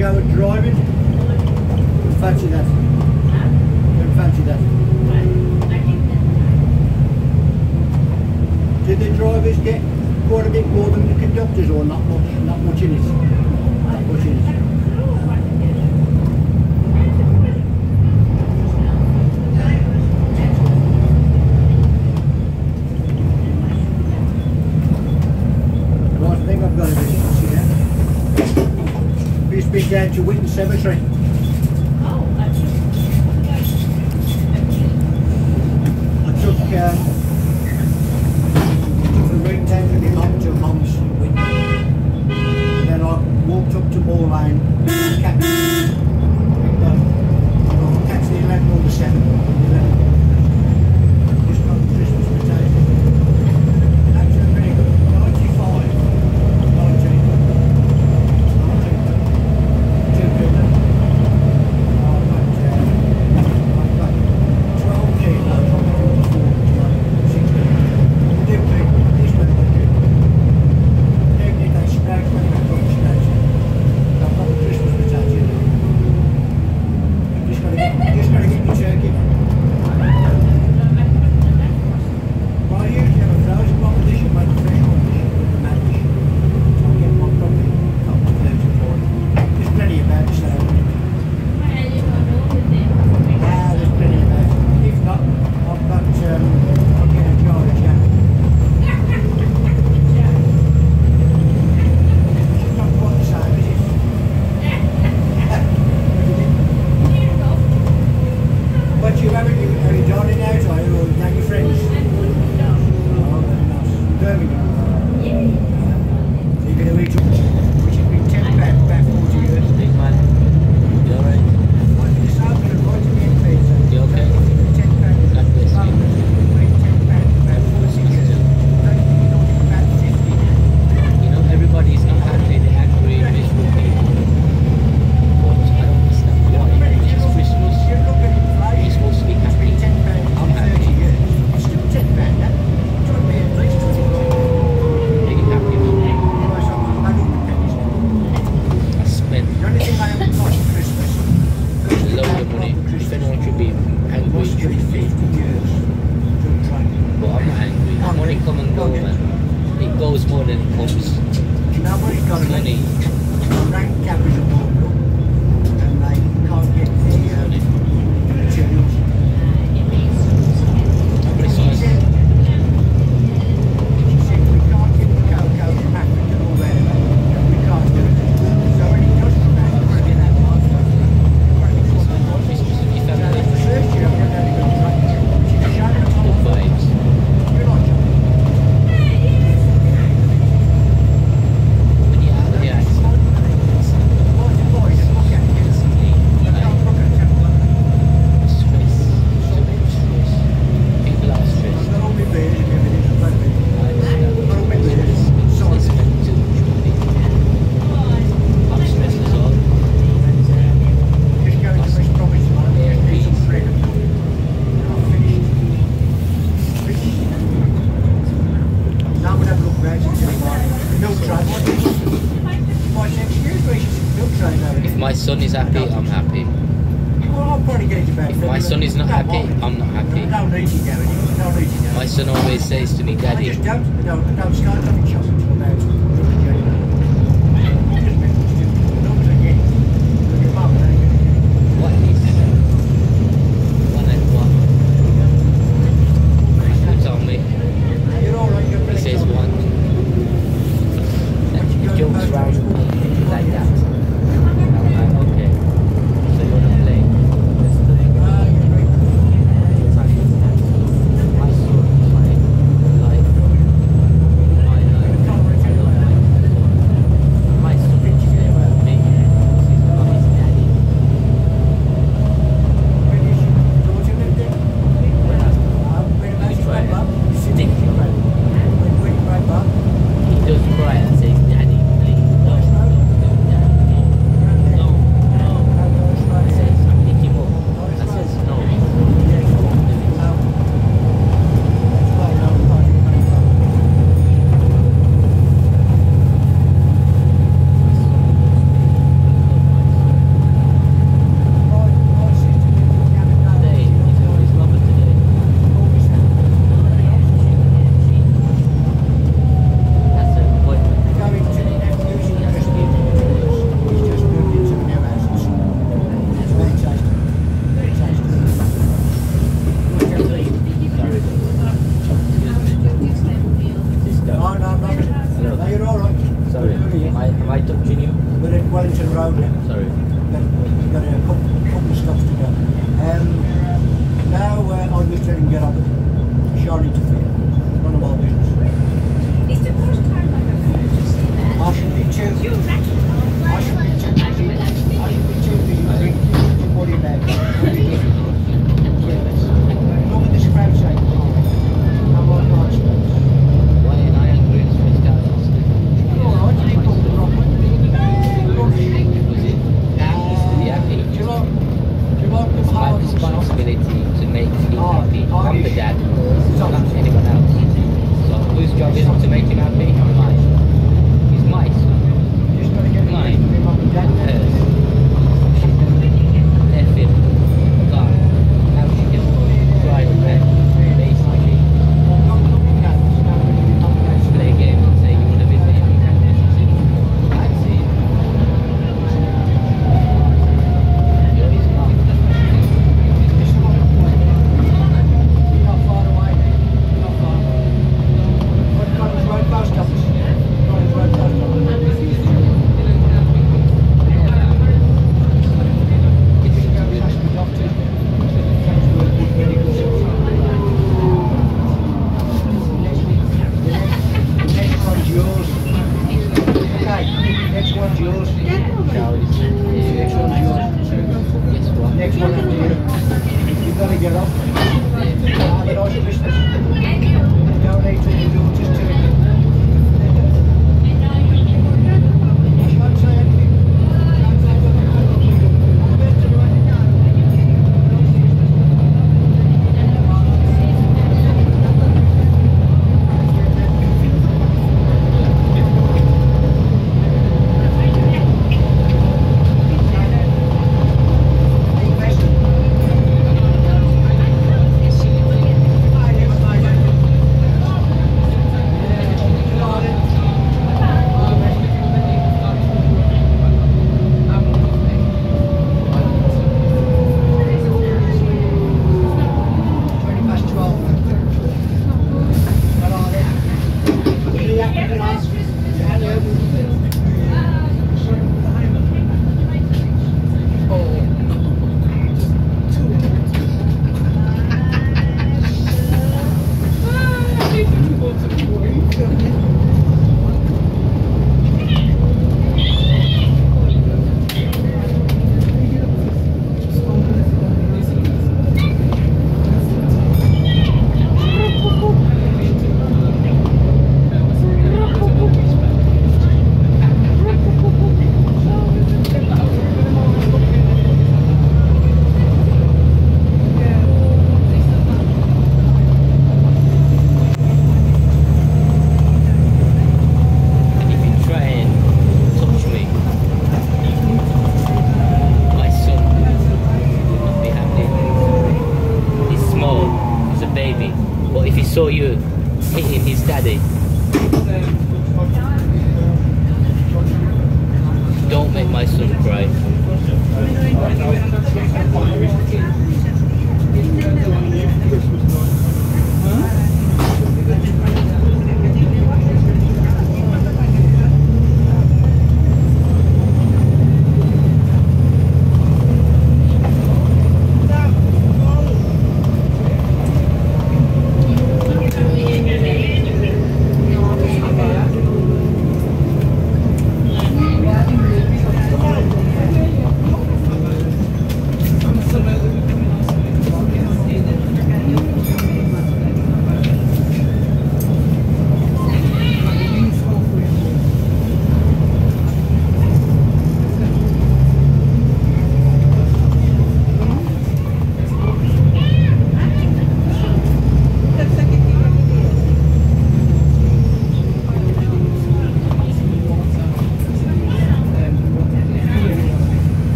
go and driving? Don't fancy that. Don't fancy that. Did the drivers get quite a bit more than the conductors or not much? Not much in it? Not much in it. graduating cemetery. Are you down in out or you French? Birmingham. Yeah. You're going to eat which has been 10 back, back 40 years. Big man. You alright? my son is happy, I'm happy. If my son is not happy, I'm not happy. My son always says to me, Daddy.